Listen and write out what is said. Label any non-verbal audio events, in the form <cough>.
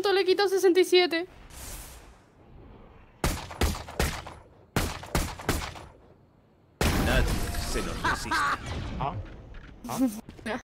punto le quito 67. Nadie se nos resiste. Ah. Ah. ah. <laughs>